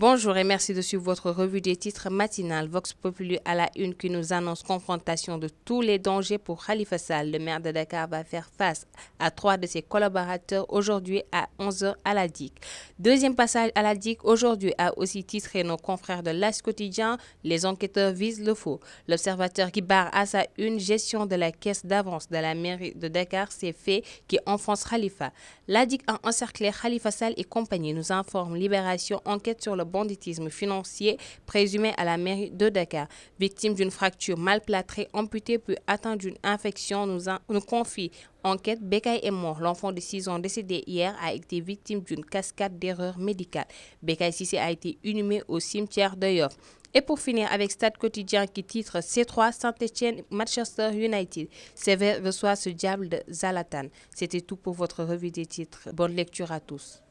Bonjour et merci de suivre votre revue des titres matinale Vox Populi à la une qui nous annonce confrontation de tous les dangers pour Khalifa Sall. Le maire de Dakar va faire face à trois de ses collaborateurs aujourd'hui à 11h à la DIC. Deuxième passage à la DIC aujourd'hui a aussi titré nos confrères de l'As quotidien Les enquêteurs visent le faux. L'observateur qui barre à sa une gestion de la caisse d'avance de la mairie de Dakar s'est fait qui enfonce Khalifa. La DIC a encerclé Khalifa Sall et compagnie nous informe Libération enquête sur le banditisme financier présumé à la mairie de Dakar. Victime d'une fracture mal plâtrée, amputée puis atteint d'une infection, nous, confie Enquête, Bekay est mort. L'enfant de 6 ans décédé hier a été victime d'une cascade d'erreurs médicales. Bekay Sissé a été inhumé au cimetière de Yoff. Et pour finir avec Stade quotidien qui titre C3 Saint-Etienne Manchester United. Sévère reçoit ce diable de Zalatan. C'était tout pour votre revue des titres. Bonne lecture à tous.